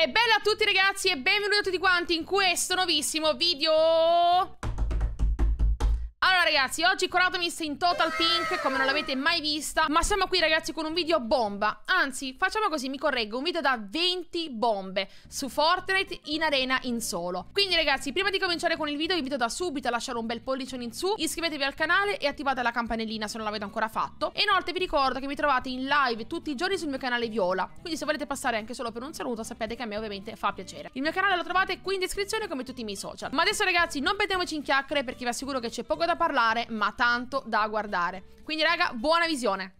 E bella a tutti ragazzi e benvenuti a tutti quanti in questo nuovissimo video allora ragazzi, oggi Coratomis in Total Pink, come non l'avete mai vista Ma siamo qui ragazzi con un video bomba. Anzi, facciamo così, mi correggo, un video da 20 bombe Su Fortnite in arena in solo. Quindi ragazzi, prima di cominciare con il video Vi invito da subito a lasciare un bel pollice in su Iscrivetevi al canale e attivate la campanellina se non l'avete ancora fatto. E inoltre vi ricordo che mi trovate in live tutti i giorni sul mio canale Viola. Quindi se volete passare anche solo per un saluto sappiate che a me ovviamente fa piacere. Il mio canale lo trovate qui in descrizione come tutti i miei social. Ma adesso ragazzi, non perdiamoci in chiacchiere perché vi assicuro che c'è poco da parlare, ma tanto da guardare. Quindi raga, buona visione.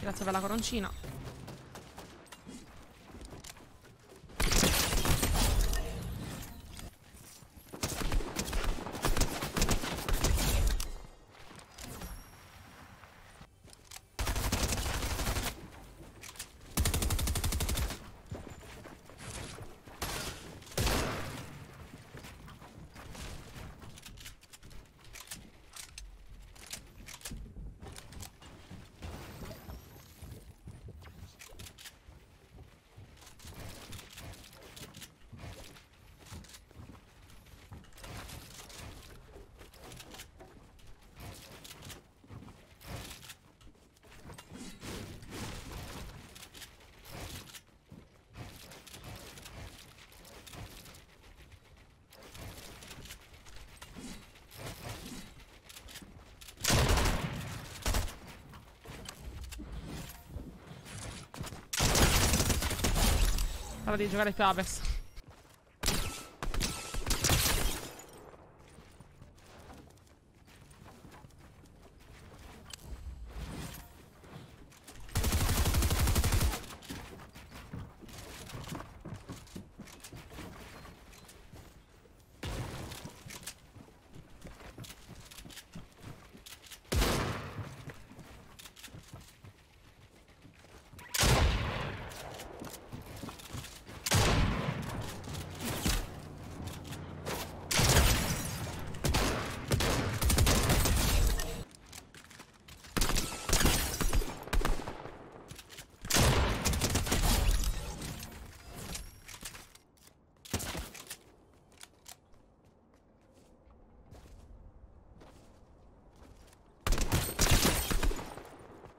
Grazie per la coroncina. Di giocare più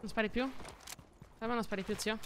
Non spari più? Come non spari più, zio?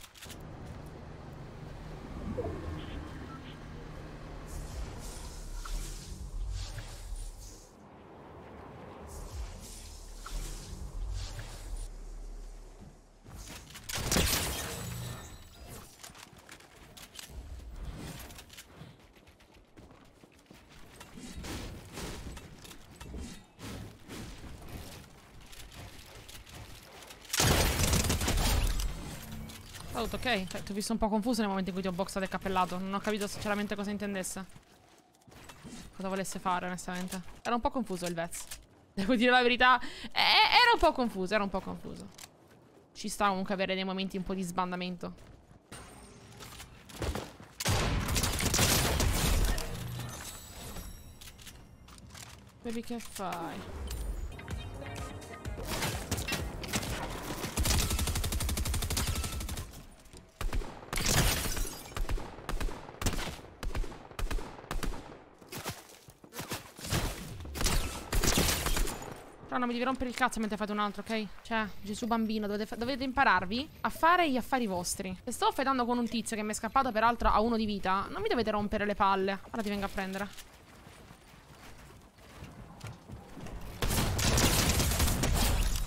Oh, ok. Cioè, ti ho visto un po' confuso nel momento in cui ti ho boxato e cappellato. Non ho capito sinceramente cosa intendesse. Cosa volesse fare, onestamente. Era un po' confuso il Vez. Devo dire la verità. Eh, era un po' confuso, era un po' confuso. Ci sta comunque avere dei momenti un po' di sbandamento. Baby, che fai? Però non mi devi rompere il cazzo mentre fate un altro, ok? Cioè, Gesù bambino, dovete, dovete impararvi a fare gli affari vostri. Se sto fedando con un tizio che mi è scappato peraltro a uno di vita, non mi dovete rompere le palle. Ora ti vengo a prendere.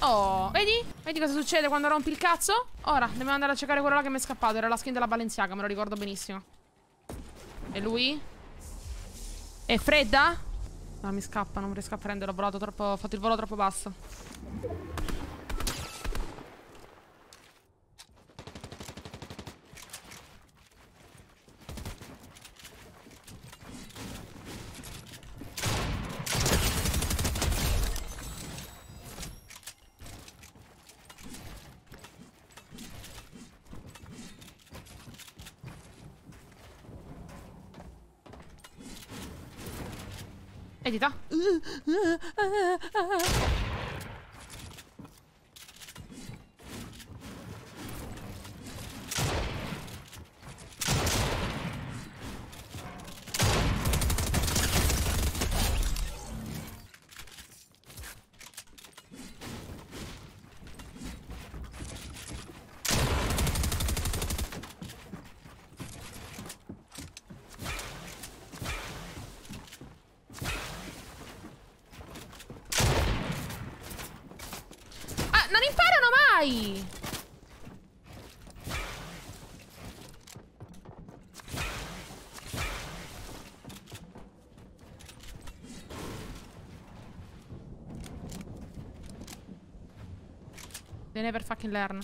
Oh, vedi? Vedi cosa succede quando rompi il cazzo? Ora, dobbiamo andare a cercare quello là che mi è scappato. Era la skin della Balenciaga, me lo ricordo benissimo. E lui? È fredda? No, mi scappa, non riesco a prendere. Ho volato troppo. Ho fatto il volo troppo basso. Edita. Ah, non mai! They never fucking learn.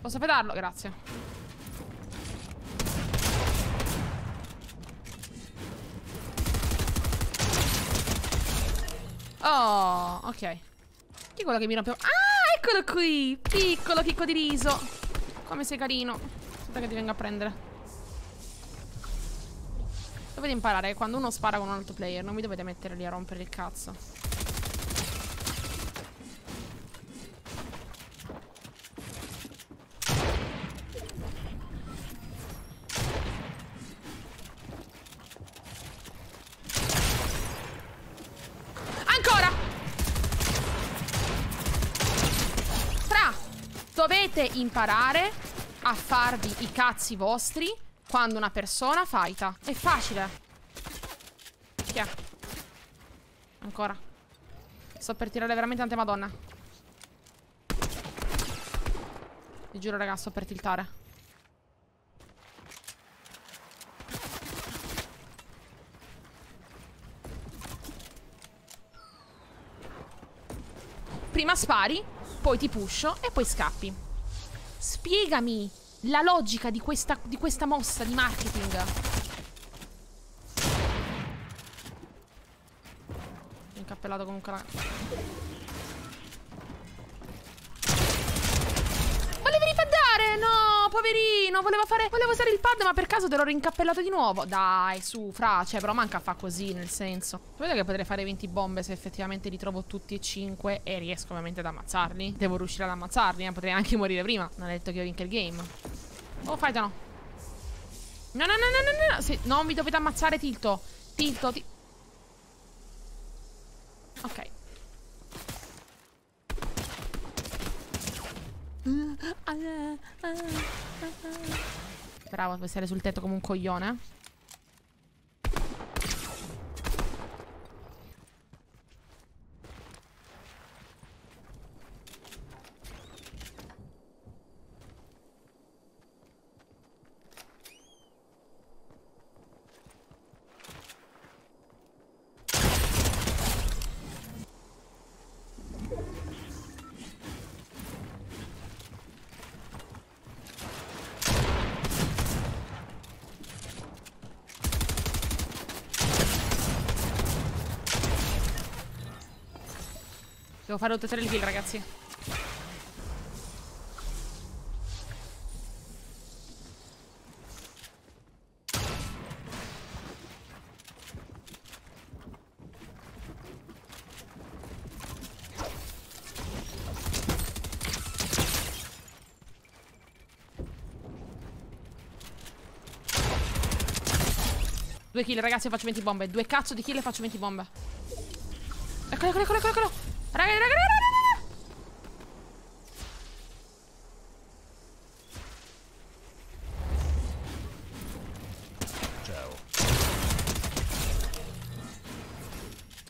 Posso fedarlo? Grazie. Oh, ok. Chi è quello che mi rompe? Ah, eccolo qui! Piccolo chicco di riso. Come sei carino. Aspetta che ti venga a prendere. Dovete imparare che quando uno spara con un altro player non vi dovete mettere lì a rompere il cazzo. Ancora! Tra! Dovete imparare a farvi i cazzi vostri quando una persona fighta. È facile. Chi è? Ancora. Sto per tirare veramente tante madonna. Vi giuro, ragazzi, sto per tiltare. Prima spari, poi ti pusho e poi scappi. Spiegami la logica di questa, di questa mossa di marketing. Incappellato comunque la... Volevi ripaddare? No, poverino, voleva fare... Voleva usare il pad, ma per caso te l'ho rincappellato di nuovo. Dai, su, fra, cioè, però manca fa così, nel senso. Vedo che potrei fare 20 bombe se effettivamente li trovo tutti e 5 e riesco ovviamente ad ammazzarli. Devo riuscire ad ammazzarli, eh. potrei anche morire prima. Non ha detto che io vinca il game. Oh, fightano. No, no, no, no, no, no. Se... Non vi dovete ammazzare, Tilto. Tilto, ti... Ok. Bravo a stare sul tetto come un coglione. Devo fare tutte e tre le kill, ragazzi. Due kill, ragazzi, faccio 20 bombe. Due cazzo di kill e faccio 20 bombe. Eccolo, eccolo, eccolo, eccolo. Raga, raga, raga, raga, raga.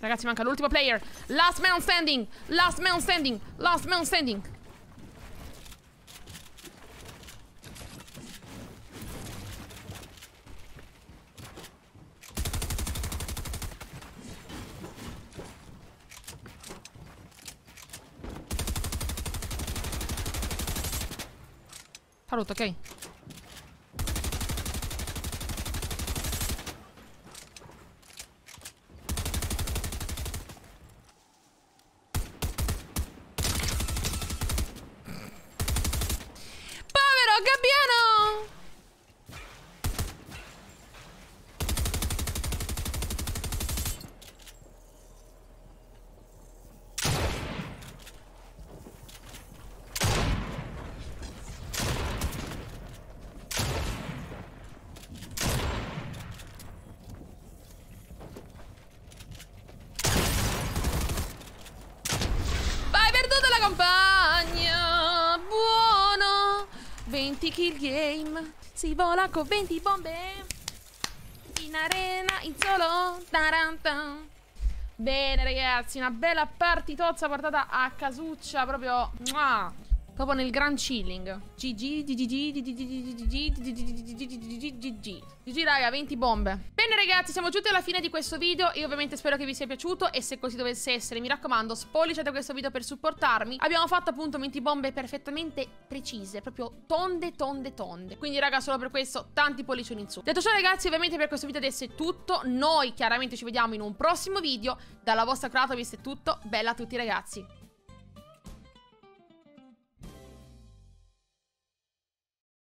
Ragazzi, manca l'ultimo player. Last man standing. Last man standing. Last man standing. Fa rotto, ok. 20 kill game. Si vola con 20 bombe. In arena, in solo. Tarantan. Bene ragazzi, una bella partitozza portata a casuccia proprio... Mua. Proprio nel gran chilling. GG, GG, GG, GG, raga, 20 bombe. Bene ragazzi, siamo giunti alla fine di questo video e ovviamente spero che vi sia piaciuto e se così dovesse essere, mi raccomando, spolliciate questo video per supportarmi. Abbiamo fatto appunto 20 bombe perfettamente precise, proprio tonde, tonde, tonde. Quindi raga, solo per questo, tanti pollicioni in su. Detto ciò ragazzi, ovviamente per questo video adesso è tutto. Noi chiaramente ci vediamo in un prossimo video. Dalla vostra Kratovis è tutto. Bella a tutti ragazzi.